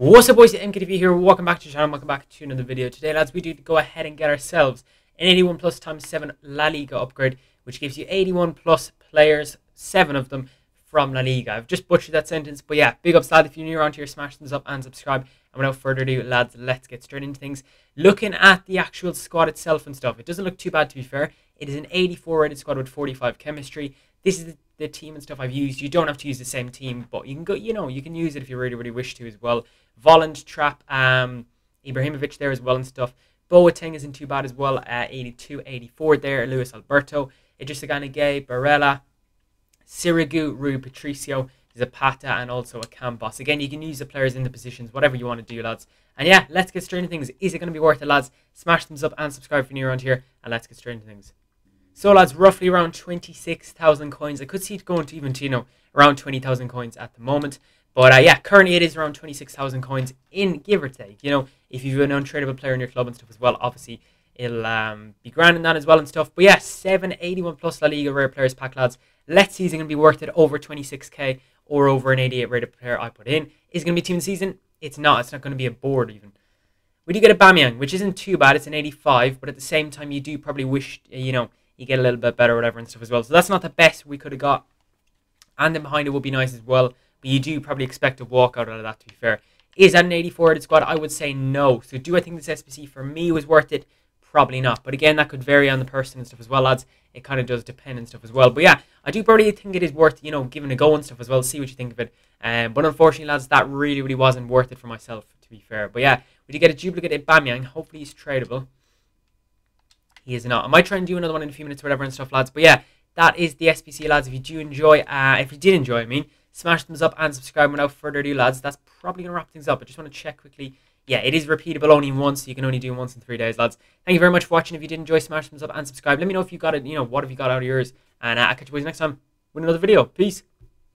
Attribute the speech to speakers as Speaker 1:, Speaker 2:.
Speaker 1: What's up boys, MKTV here, welcome back to the channel, welcome back to another video. Today lads, we do go ahead and get ourselves an 81 plus times 7 La Liga upgrade, which gives you 81 plus players, 7 of them, from La Liga. I've just butchered that sentence, but yeah, big ups lad, if you're new around here, smash thumbs up and subscribe. And without further ado, lads, let's get straight into things. Looking at the actual squad itself and stuff, it doesn't look too bad to be fair. It is an 84 rated squad with 45 chemistry. This is the, team and stuff I've used. You don't have to use the same team, but you can go, you know, you can use it if you really, really wish to as well. Volland, Trapp, um, Ibrahimovic there as well and stuff. Boateng isn't too bad as well. Uh, 82, 84 there. Luis Alberto, Idrissa Gueye, Barella, Sirigu, Rui Patricio, Zapata, and also a Campos. Again, you can use the players in the positions, whatever you want to do, lads. And yeah, let's get straight into things. Is it going to be worth it, lads? Smash thumbs up and subscribe if you're new around here, and let's get straight into things. So, lads, roughly around 26,000 coins. I could see it going to even to, you know, around 20,000 coins at the moment. But uh, yeah, currently it is around 26,000 coins in give or take. You know, if you've an untradeable player in your club and stuff as well, obviously it'll um, be grinding that as well and stuff. But yeah, 781 plus La Liga rare players pack, lads. Let's see is it going to be worth it over 26k or over an 88 rated player I put in. Is going to be team of the season? It's not. It's not going to be a board even. We do get a Aubameyang, which isn't too bad. It's an 85, but at the same time, you do probably wish, you know, you get a little bit better whatever and stuff as well. So that's not the best we could have got. And then behind it would be nice as well. But you do probably expect a walkout out of that, to be fair. Is that an 84 rated squad? I would say no. So do I think this SBC for me was worth it? Probably not. But again, that could vary on the person and stuff as well, lads. It kind of does depend and stuff as well. But yeah, I do probably think it is worth, you know, giving a go and stuff as well. See what you think of it. Um, but unfortunately, lads, that really, really wasn't worth it for myself, to be fair. But yeah, we did get a duplicate Aubameyang. Hopefully he's tradable. He is not. I might try and do another one in a few minutes or whatever and stuff, lads. But yeah, that is the SBC, lads. If you do enjoy, uh, if you did enjoy, I mean, smash thumbs up and subscribe without further ado, lads. That's probably going to wrap things up. I just want to check quickly. Yeah, it is repeatable only once. So you can only do once in three days, lads. Thank you very much for watching. If you did enjoy, smash thumbs up and subscribe. Let me know if you got it. You know, what have you got out of yours? And uh, I'll catch you boys next time with another video. Peace.